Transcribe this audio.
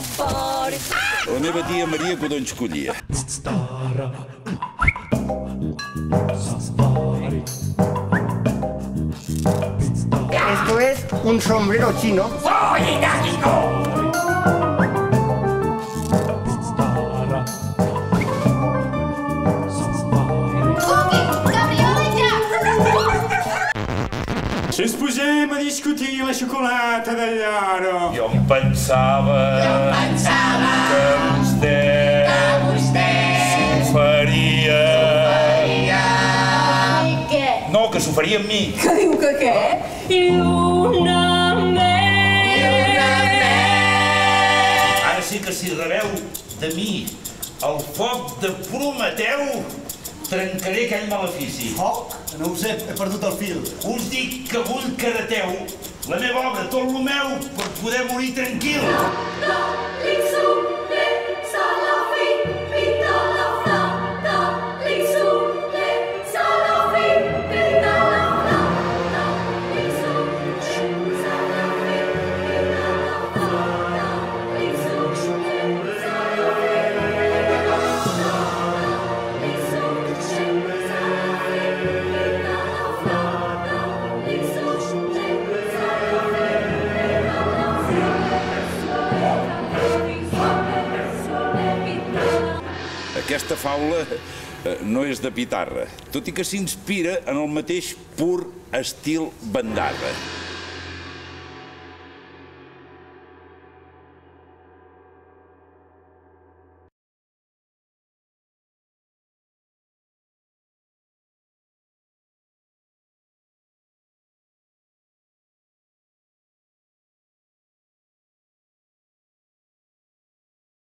sabor. O neva dia Maria Codonho escolhia. Esto es un sombrero chino. ¡Soy Inágico! Ens posem a discutir la xocolata de lloro. Jo em pensava... Jo em pensava... Que vostè... Que vostè... S'ho faria... Què? No, que s'ho faria amb mi. Que diu que què? I una més. Ara sí que si rebeu de mi el foc de Prometeu, trencaré aquell malefici. Foc? No ho sé, he perdut el fil. Us dic que vull que hereteu la meva obra, tot el meu, per poder morir tranquil. Aquesta faula eh, no és de pitarra, tot i que s'inspira en el mateix pur estil bandarra.